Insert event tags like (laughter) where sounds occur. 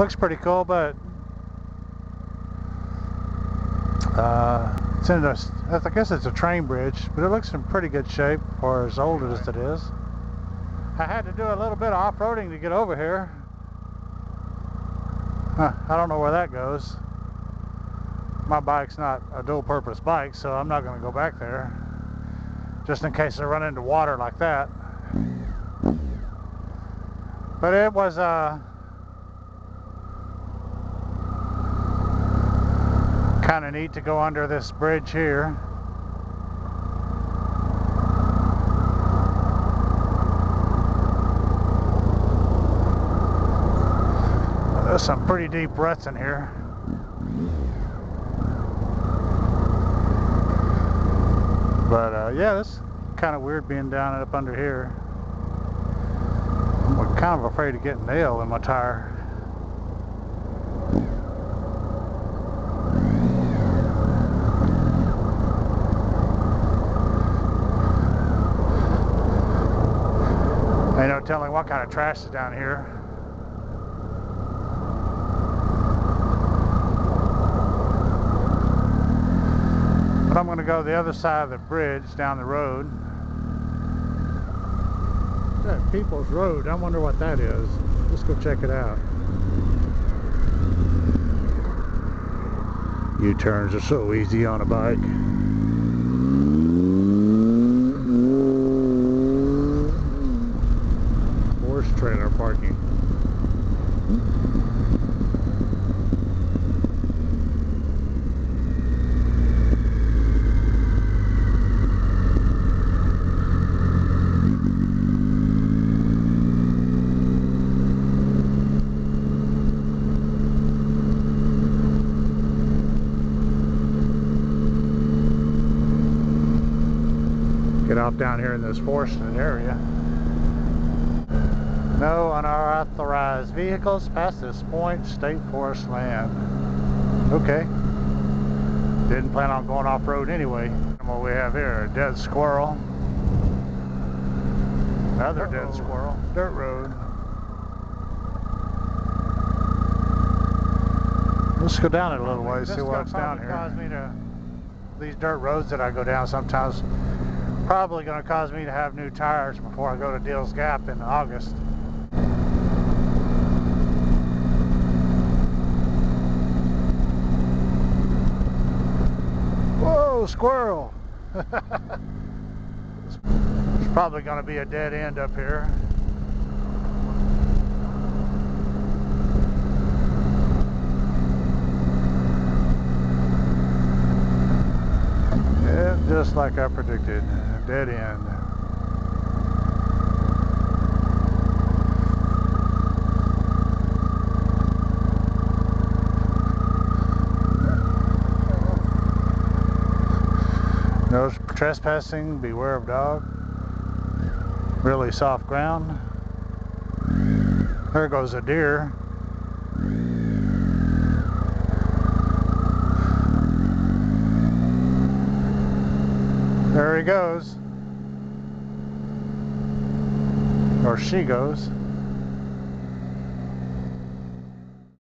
Looks pretty cool, but uh, it's in a, I guess it's a train bridge, but it looks in pretty good shape for as old as it is. I had to do a little bit of off-roading to get over here. Huh, I don't know where that goes. My bike's not a dual-purpose bike, so I'm not going to go back there. Just in case I run into water like that. But it was uh, kind of neat to go under this bridge here. There's some pretty deep ruts in here. But uh, yeah, it's kind of weird being down up under here. I'm kind of afraid of getting nail in my tire. Ain't no telling what kind of trash is down here. But I'm going to go the other side of the bridge down the road. That People's Road, I wonder what that is. Let's go check it out. U-turns are so easy on a bike. Get off down here in this forested area. No unauthorized vehicles past this point, state forest land. Okay. Didn't plan on going off-road anyway. What we have here, a dead squirrel. Another uh -oh. dead squirrel. Dirt road. Let's go down it a little way, see what's down here. Cause me to, these dirt roads that I go down sometimes probably going to cause me to have new tires before I go to Deals Gap in August. Whoa, squirrel! (laughs) There's probably going to be a dead end up here. Just like I predicted dead end. No trespassing, beware of dog. Really soft ground. There goes a deer. Goes. Or she goes.